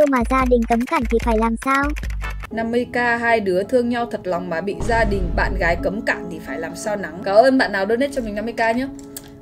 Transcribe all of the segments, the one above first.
yêu mà gia đình cấm cản thì phải làm sao? 50k hai đứa thương nhau thật lòng mà bị gia đình bạn gái cấm cản thì phải làm sao nắng cảm ơn bạn nào donate cho mình 50k nhé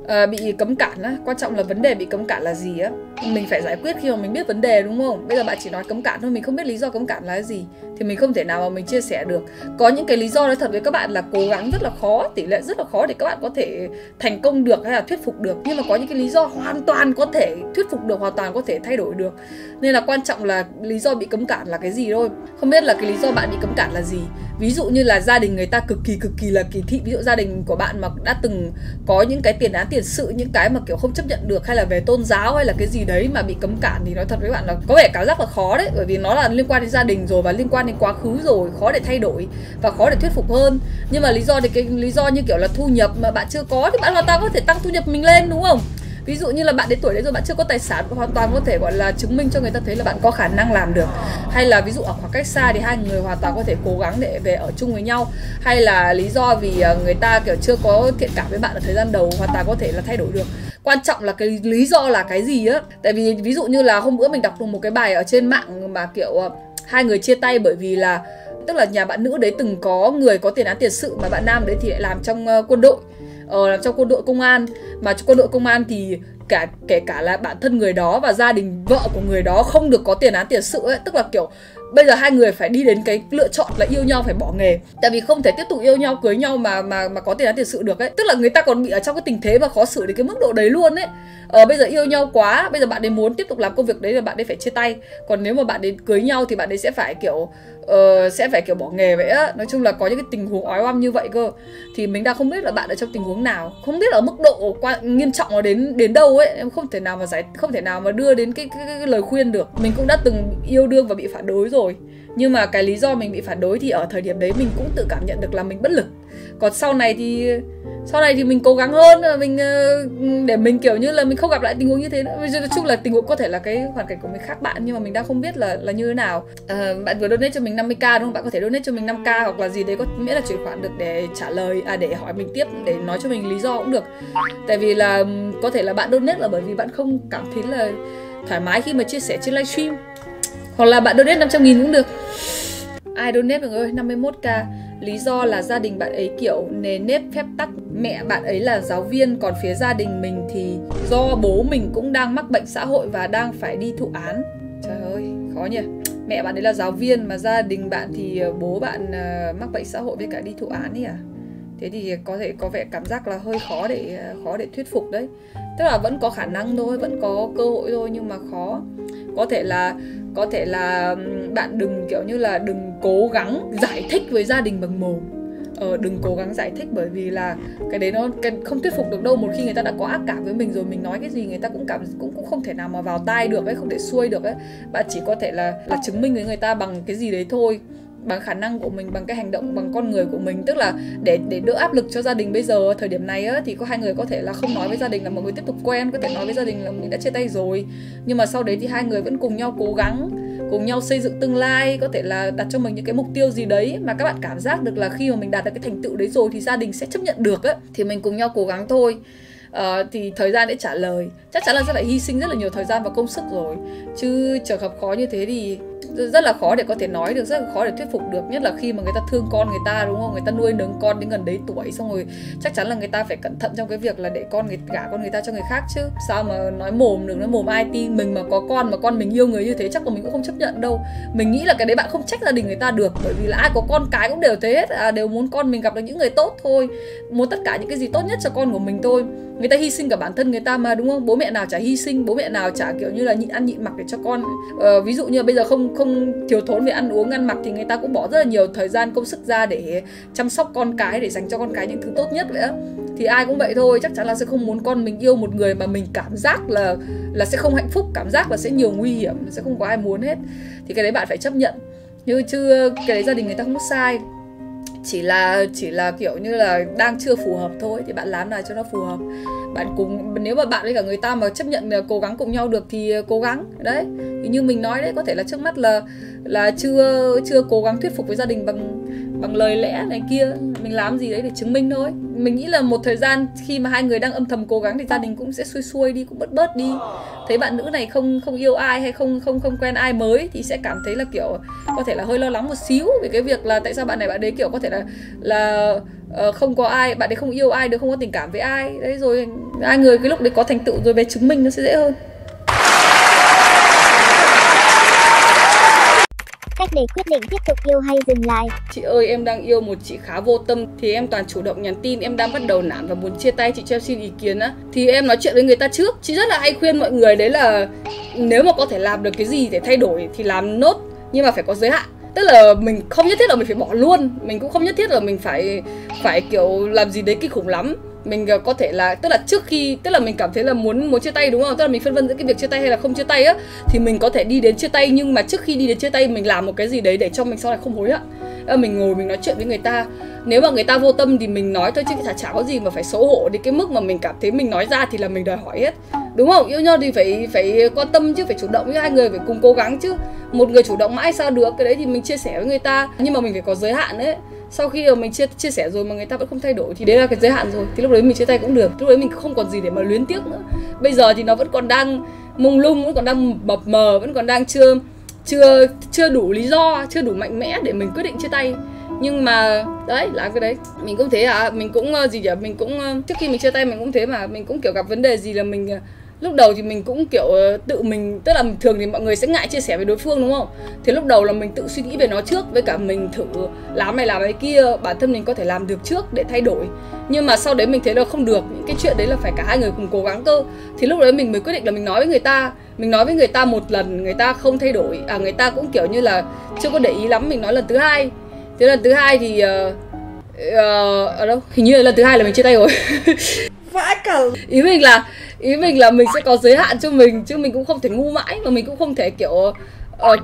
à, bị cấm cản á. Quan trọng là vấn đề bị cấm cản là gì á. Mình phải giải quyết khi mà mình biết vấn đề đúng không? Bây giờ bạn chỉ nói cấm cản thôi mình không biết lý do cấm cản là cái gì thì mình không thể nào mà mình chia sẻ được. Có những cái lý do nói thật với các bạn là cố gắng rất là khó tỷ lệ rất là khó để các bạn có thể thành công được hay là thuyết phục được. Nhưng mà có những cái lý do hoàn toàn có thể thuyết phục được hoàn toàn có thể thay đổi được. Nên là quan trọng là lý do bị cấm cản là cái gì thôi. Không biết là cái lý do bạn bị cấm cản là gì ví dụ như là gia đình người ta cực kỳ cực kỳ là kỳ thị. Ví dụ gia đình của bạn mà đã từng có những cái tiền án tiền sự, những cái mà kiểu không chấp nhận được, hay là về tôn giáo hay là cái gì đấy mà bị cấm cản thì nói thật với bạn là có vẻ cảm giác là khó đấy. Bởi vì nó là liên quan đến gia đình rồi và liên quan đến quá khứ rồi, khó để thay đổi và khó để thuyết phục hơn. Nhưng mà lý do thì cái lý do như kiểu là thu nhập mà bạn chưa có thì bạn hoàn toàn có thể tăng thu nhập mình lên, đúng không? Ví dụ như là bạn đến tuổi đấy rồi bạn chưa có tài sản, hoàn toàn có thể, gọi là, chứng minh cho người ta thấy là bạn có khả năng làm được. Hay là ví dụ ở khoảng cách xa thì hai người hoàn toàn có thể cố gắng để về ở chung với nhau. Hay là lý do vì à, người ta, kiểu, chưa có thiện cảm với bạn ở thời gian đầu, hoàn toàn có thể là thay đổi được. Quan trọng là cái lý do là cái gì á. Tại vì ví dụ như là hôm bữa mình đọc được một cái bài ở trên mạng mà, kiểu à, hai người chia tay bởi vì là, tức là nhà bạn nữ đấy từng có người có tiền án tiền sự mà bạn nam đấy thì lại làm trong ờ, quân đội ờ, làm trong quân đội công an. Mà trong quân đội công an thì cả kể cả là bản thân người đó và gia đình vợ của người đó không được có tiền án tiền sự ấy. Tức là kiểu bây giờ hai người phải đi đến cái lựa chọn là yêu nhau phải bỏ nghề. Tại vì không thể tiếp tục yêu nhau cưới nhau mà mà mà có tiền án tiền sự được ấy. Tức là người ta còn bị ở trong cái tình thế mà khó xử đến cái mức độ đấy luôn ấy. Ờ, bây giờ yêu nhau quá bây giờ bạn ấy muốn tiếp tục làm công việc đấy là bạn ấy phải chia tay. Còn nếu mà bạn ấy cưới nhau thì bạn ấy sẽ phải kiểu uh, sẽ phải kiểu bỏ nghề vậy á. Nói chung là có những cái tình huống ói oăm như vậy cơ. Thì mình đang không biết là bạn ở trong tình huống nào. Không biết ở mức độ quan nghiêm trọng nó đến đến đâu ấy. Em không thể nào mà giải không thể nào mà đưa đến cái, cái, cái, cái lời khuyên được. Mình cũng đã từng yêu đương và bị phản đối rồi nhưng mà cái lý do mình bị phản đối thì ở thời điểm đấy mình cũng tự cảm nhận được là mình bất lực. Còn sau này thì sau này thì mình cố gắng hơn ờ, mình ờ, để mình kiểu như là mình không gặp lại tình huống như thế nữa. Nói chung là tình huống có thể là cái hoàn cảnh của mình khác bạn nhưng mà mình đang không biết là là như thế nào. À, bạn vừa donate cho mình 50k đúng không? Bạn có thể donate cho mình 5k hoặc là gì đấy có miễn là chuyển khoản được để trả lời à để hỏi mình tiếp để nói cho mình lý do cũng được. Tại vì là có thể là bạn donate là bởi vì bạn không cảm thấy là thoải mái khi mà chia sẻ trên livestream hoặc là bạn donate 500 nghìn cũng được. Ai donate mọi người ơi 51k lý do là gia đình bạn ấy, kiểu, nề nếp phép tắc. Mẹ bạn ấy là giáo viên, còn phía gia đình mình thì do bố mình cũng đang mắc bệnh xã hội và đang phải đi thụ án. Trời ơi, khó nhỉ. Mẹ bạn ấy là giáo viên mà gia đình bạn thì ờ, bố bạn ờ, mắc bệnh xã hội với cả đi thụ án ấy à? Thế thì có thể có vẻ cảm giác là hơi khó để ờ, khó để thuyết phục đấy. Tức là vẫn có khả năng thôi, vẫn có cơ hội thôi nhưng mà khó. Có thể là có thể là bạn đừng kiểu như là đừng cố gắng giải thích với gia đình bằng mồm. Ờ, đừng cố gắng giải thích bởi vì là cái đấy nó cái không thuyết phục được đâu. Một khi người ta đã có ác cảm với mình rồi mình nói cái gì người ta cũng cảm cũng cũng không thể nào mà vào tai được ấy không thể xuôi được ấy. Bạn chỉ có thể là là chứng minh với người ta bằng cái gì đấy thôi bằng khả năng của mình bằng cái hành động bằng con người của mình. Tức là để để đỡ áp lực cho gia đình bây giờ thời điểm này á thì có hai người có thể là không nói với gia đình là mọi người tiếp tục quen có thể nói với gia đình là mình đã chia tay rồi. Nhưng mà sau đấy thì hai người vẫn cùng nhau cố gắng cùng nhau xây dựng tương lai có thể là đặt cho mình những cái mục tiêu gì đấy mà các bạn cảm giác được là khi mà mình đạt được cái thành tựu đấy rồi thì gia đình sẽ chấp nhận được á. Thì mình cùng nhau cố gắng thôi. Uh, thì thời gian để trả lời. Chắc chắn là sẽ phải hy sinh rất là nhiều thời gian và công sức rồi. Chứ trường hợp khó như thế thì rất là khó để có thể nói được rất là khó để thuyết phục được. Nhất là khi mà người ta thương con người ta đúng không? Người ta nuôi nấng con đến gần đấy tuổi xong rồi chắc chắn là người ta phải cẩn thận trong cái việc là để con người gả con người ta cho người khác chứ. Sao mà nói mồm được nói mồm ai tin mình mà có con mà con mình yêu người như thế chắc là mình cũng không chấp nhận đâu. Mình nghĩ là cái đấy bạn không trách gia đình người ta được bởi vì là ai có con cái cũng đều thế hết. À, đều muốn con mình gặp được những người tốt thôi. Muốn tất cả những cái gì tốt nhất cho con của mình thôi. Người ta hy sinh cả bản thân người ta mà đúng không? Bố mẹ nào chả hy sinh bố mẹ nào chả kiểu như là nhịn ăn nhịn mặc để cho con. Ờ, ví dụ như bây giờ không không thiếu thốn về ăn uống, ăn mặc thì người ta cũng bỏ rất là nhiều thời gian, công sức ra để chăm sóc con cái, để dành cho con cái những thứ tốt nhất vậy á. Thì ai cũng vậy thôi, chắc chắn là sẽ không muốn con mình yêu một người mà mình cảm giác là là sẽ không hạnh phúc, cảm giác là sẽ nhiều nguy hiểm, sẽ không có ai muốn hết. Thì cái đấy bạn phải chấp nhận. Như chưa, cái đấy gia đình người ta không có sai. Chỉ là chỉ là kiểu như là đang chưa phù hợp thôi, thì bạn làm nào cho nó phù hợp bạn cùng nếu mà bạn với cả người ta mà chấp nhận cố gắng cùng nhau được thì ờ, cố gắng. Đấy, thì như mình nói đấy, có thể là trước mắt là là chưa chưa cố gắng thuyết phục với gia đình bằng bằng lời lẽ này kia, mình làm gì đấy để chứng minh thôi. Mình nghĩ là một thời gian khi mà hai người đang âm thầm cố gắng thì gia đình cũng sẽ xuôi xuôi đi, cũng bớt bớt đi. Thấy bạn nữ này không không yêu ai hay không không không quen ai mới thì sẽ cảm thấy là, kiểu, có thể là hơi lo lắng một xíu về cái việc là tại sao bạn này, bạn đấy, kiểu, có thể là là uh, không có ai bạn ấy không yêu ai được không có tình cảm với ai. Đấy rồi hai người cái lúc đấy có thành tựu rồi về chứng minh nó sẽ dễ hơn. Cách để quyết định tiếp tục yêu hay dừng lại. Chị ơi em đang yêu một chị khá vô tâm Thì em toàn chủ động nhắn tin Em đang bắt đầu nản và muốn chia tay Chị cho em xin ý kiến á. Thì em nói chuyện với người ta trước. Chị rất là hay khuyên mọi người đấy là Nếu mà có thể làm được cái gì để thay đổi Thì làm nốt Nhưng mà phải có giới hạn tức là mình không nhất thiết là mình phải bỏ luôn. Mình cũng không nhất thiết là mình phải phải kiểu làm gì đấy kinh khủng lắm. Mình ờ, có thể là, tức là trước khi, tức là mình cảm thấy là muốn muốn chia tay đúng không? Tức là mình phân vân giữa cái việc chia tay hay là không chia tay á, thì mình có thể đi đến chia tay, nhưng mà trước khi đi đến chia tay mình làm một cái gì đấy để cho mình sau này không hối hận mình ngồi mình nói chuyện với người ta. Nếu mà người ta vô tâm thì mình nói thôi chứ chả chả có gì mà phải xấu hổ đến cái mức mà mình cảm thấy mình nói ra thì là mình đòi hỏi hết. Đúng không? Yêu nhau thì phải phải quan tâm chứ, phải chủ động với hai người, phải cùng cố gắng chứ. Một người chủ động mãi sao được, cái đấy thì mình chia sẻ với người ta. Nhưng mà mình phải có giới hạn đấy sau khi mà mình chia chia sẻ rồi mà người ta vẫn không thay đổi thì đấy là cái giới hạn rồi. Thì lúc đấy mình chia tay cũng được. Lúc đấy mình không còn gì để mà luyến tiếc nữa. Bây giờ thì nó vẫn còn đang mông lung, vẫn còn đang mập mờ, vẫn còn đang chưa chưa chưa đủ lý do, chưa đủ mạnh mẽ để mình quyết định chia tay. Nhưng mà, đấy làm cái đấy. Mình cũng thế à mình cũng ờ, gì nhỉ? Mình cũng ờ, trước khi mình chia tay mình cũng thế mà. Mình cũng kiểu gặp vấn đề gì là mình ờ, lúc đầu thì mình cũng kiểu tự mình tức là thường thì mọi người sẽ ngại chia sẻ với đối phương đúng không? Thì lúc đầu là mình tự suy nghĩ về nó trước với cả mình thử làm này làm cái kia bản thân mình có thể làm được trước để thay đổi. Nhưng mà sau đấy mình thấy là không được những cái chuyện đấy là phải cả hai người cùng cố gắng cơ. Thì lúc đấy mình mới quyết định là mình nói với người ta. Mình nói với người ta một lần người ta không thay đổi. À người ta cũng kiểu như là chưa có để ý lắm mình nói lần thứ hai. Thế lần thứ hai thì uh, uh, ở đâu? Hình như là lần thứ hai là mình chia tay rồi. Vãi cả ý mình là ý mình là mình sẽ có giới hạn cho mình chứ mình cũng không thể ngu mãi mà mình cũng không thể kiểu uh,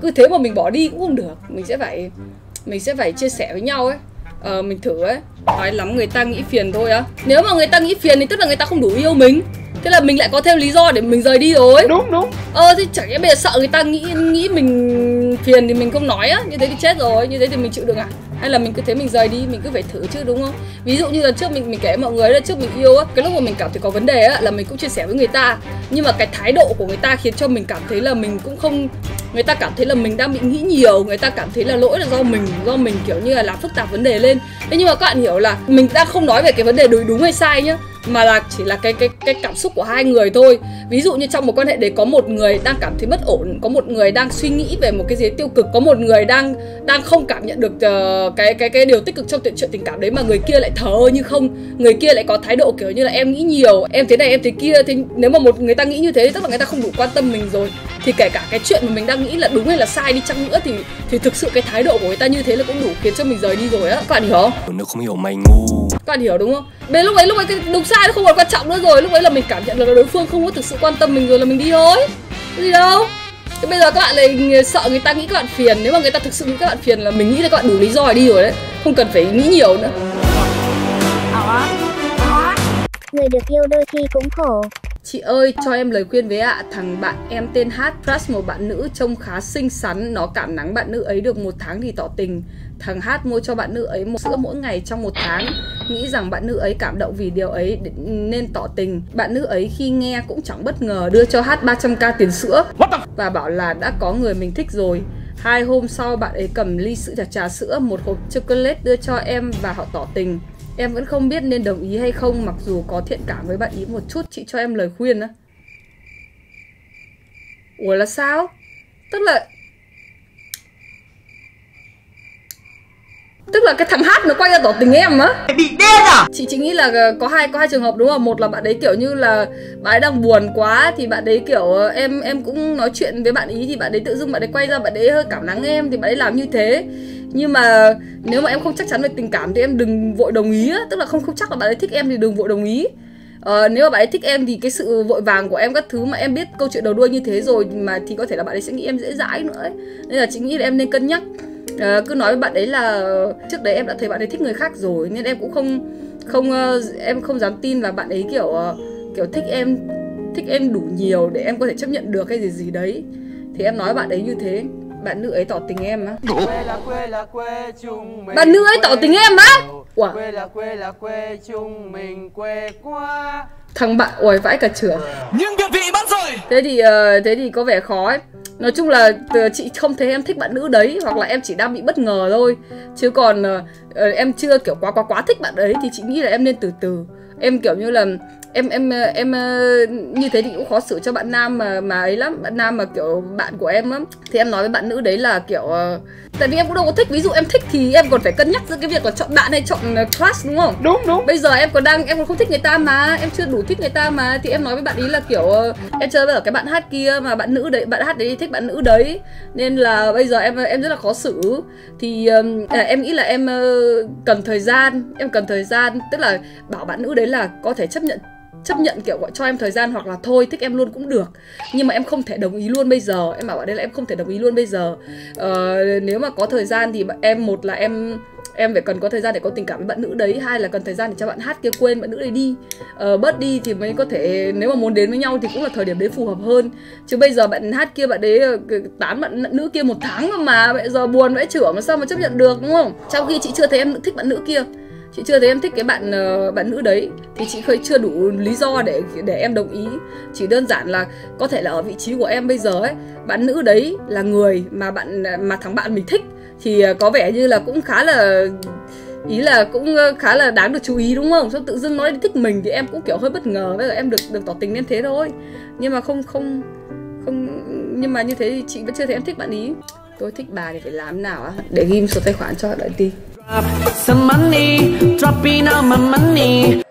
cứ thế mà mình bỏ đi cũng không được. Mình sẽ phải mình sẽ phải chia sẻ với nhau ấy. Uh, mình thử ấy. Nói lắm người ta nghĩ phiền thôi á. Nếu mà người ta nghĩ phiền thì tức là người ta không đủ yêu mình. Thế là mình lại có thêm lý do để mình rời đi rồi. Đúng đúng. Ờ thì chẳng lẽ bây giờ sợ người ta nghĩ nghĩ mình phiền thì mình không nói á, như thế thì chết rồi, như thế thì mình chịu được à? Hay là mình cứ thế mình rời đi, mình cứ phải thử chứ, đúng không? Ví dụ như là trước mình mình kể mọi người là trước mình yêu á, cái lúc mà mình cảm thấy có vấn đề á, là mình cũng chia sẻ với người ta. Nhưng mà cái thái độ của người ta khiến cho mình cảm thấy là mình cũng không, người ta cảm thấy là mình đang bị nghĩ nhiều, người ta cảm thấy là lỗi là do mình do mình kiểu như là làm phức tạp vấn đề lên. Thế nhưng mà các bạn hiểu là mình đang không nói về cái vấn đề đối đúng hay sai nhá mà là chỉ là cái cái cái cảm xúc của hai người thôi. Ví dụ như trong một quan hệ đấy có một người đang cảm thấy bất ổn có một người đang suy nghĩ về một cái gì tiêu cực có một người đang đang không cảm nhận được uh, cái cái cái điều tích cực trong chuyện chuyện tình cảm đấy mà người kia lại thờ ơ như không. Người kia lại có thái độ kiểu như là em nghĩ nhiều em thế này em thế kia thì nếu mà một người ta nghĩ như thế thì tức là người ta không đủ quan tâm mình rồi thì kể cả cái chuyện mà mình đang nghĩ là đúng hay là sai đi chăng nữa thì thì thực sự cái thái độ của người ta như thế là cũng đủ khiến cho mình rời đi rồi á. Các bạn hiểu không? Nếu không hiểu mày ngu. Các bạn hiểu đúng không? Bên lúc ấy lúc ấy cái đúng sai nó không còn quan trọng nữa rồi. Lúc ấy là mình cảm nhận được là đối phương không có thực sự quan tâm mình rồi là mình đi thôi. Cái gì đâu. Thế bây giờ các bạn lại sợ người ta nghĩ các bạn phiền. Nếu mà người ta thực sự nghĩ các bạn phiền là mình nghĩ là các bạn đủ lý do để đi rồi đấy. Không cần phải nghĩ nhiều nữa. Người được yêu đôi khi cũng khổ Chị ơi, cho em lời khuyên với ạ, à. thằng bạn em tên H crush một bạn nữ trông khá xinh xắn, nó cảm nắng bạn nữ ấy được một tháng thì tỏ tình. Thằng H mua cho bạn nữ ấy một sữa mỗi ngày trong một tháng, nghĩ rằng bạn nữ ấy cảm động vì điều ấy nên tỏ tình. Bạn nữ ấy khi nghe cũng chẳng bất ngờ đưa cho H 300k tiền sữa và bảo là đã có người mình thích rồi. Hai hôm sau bạn ấy cầm ly sữa trà, trà sữa, một hộp chocolate đưa cho em và họ tỏ tình. Em vẫn không biết nên đồng ý hay không, mặc dù có thiện cảm với bạn ý một chút, chị cho em lời khuyên á. Ủa là sao? Tức là Tức là cái thằng hát nó quay ra tỏ tình em á Bị điên à Chị chỉ nghĩ là ờ, có hai có hai trường hợp đúng không? Một là bạn ấy kiểu như là bạn ấy đang buồn quá thì bạn ấy kiểu ờ, em em cũng nói chuyện với bạn ý thì bạn ấy tự dưng bạn ấy quay ra bạn ấy hơi cảm nắng em thì bạn ấy làm như thế nhưng mà nếu mà em không chắc chắn về tình cảm thì em đừng vội đồng ý á tức là không không chắc là bạn ấy thích em thì đừng vội đồng ý Ờ, nếu mà bạn ấy thích em thì cái sự vội vàng của em các thứ mà em biết câu chuyện đầu đuôi như thế rồi mà thì có thể là bạn ấy sẽ nghĩ em dễ dãi nữa ấy. nên là chị nghĩ là em nên cân nhắc à, cứ nói với bạn ấy là trước đấy em đã thấy bạn ấy thích người khác rồi nên em cũng không không uh, em không dám tin là bạn ấy kiểu uh, kiểu thích em thích em đủ nhiều để em có thể chấp nhận được hay gì gì đấy. Thì em nói bạn ấy như thế bạn nữ ấy tỏ tình em á. Quê là quê là quê chung mình Bạn nữ ấy tỏ tình em á? Ủa? quê là quê là quê chung mình quê quá. Thằng bạn ôi vãi cả trưởng vị rồi. Thế thì ờ, thế thì có vẻ khó ấy nói chung là ờ, chị không thấy em thích bạn nữ đấy hoặc là em chỉ đang bị bất ngờ thôi. Chứ còn uh, em chưa kiểu quá quá quá thích bạn đấy thì chị nghĩ là em nên từ từ. Em kiểu như là em em ờ, em ờ, như thế thì cũng khó xử cho bạn nam mà mà ấy lắm. Bạn nam mà kiểu bạn của em á thì em nói với bạn nữ đấy là kiểu ờ, tại vì em cũng đâu có thích. Ví dụ em thích thì em còn phải cân nhắc giữa cái việc là chọn bạn hay chọn class đúng không? Đúng đúng. Bây giờ em còn đang em còn không thích người ta mà em chưa đủ thích người ta mà thì em nói với bạn ý là kiểu em chơi với cái bạn hát kia mà bạn nữ đấy bạn hát đấy thích bạn nữ đấy. Nên là bây giờ em em rất là khó xử. Thì à, em nghĩ là em cần thời gian em cần thời gian. Tức là bảo bạn nữ đấy là có thể chấp nhận chấp nhận kiểu gọi cho em thời gian hoặc là thôi thích em luôn cũng được. Nhưng mà em không thể đồng ý luôn bây giờ. Em bảo bạn đây là em không thể đồng ý luôn bây giờ. Ờ, nếu mà có thời gian thì bạn- em một là em em phải cần có thời gian để có tình cảm với bạn nữ đấy. Hai là cần thời gian để cho bạn hát kia quên bạn nữ đấy đi. Ờ, bớt đi thì mới có thể nếu mà muốn đến với nhau thì cũng là thời điểm đấy phù hợp hơn. Chứ bây giờ bạn hát kia bạn đấy ờ, tán bạn nữ kia một tháng mà mà bây giờ buồn vẽ trưởng mà sao mà chấp nhận được đúng không? Trong khi chị chưa thấy em thích bạn nữ kia chị chưa thấy em thích cái bạn ờ, bạn nữ đấy thì chị khơi chưa đủ lý do để để em đồng ý chỉ đơn giản là có thể là ở vị trí của em bây giờ ấy, bạn nữ đấy là người mà bạn, mà thằng bạn mình thích thì ờ, có vẻ như là cũng khá là, ý là cũng ờ, khá là đáng được chú ý, đúng không? Xong tự dưng nói thích mình thì em cũng kiểu hơi bất ngờ với giờ em được được tỏ tình nên thế thôi. Nhưng mà không không không, nhưng mà như thế thì chị vẫn chưa thấy em thích bạn ý. Tôi thích bà thì phải làm nào á để ghim số tài khoản cho đợi tí. Some money dropping out my money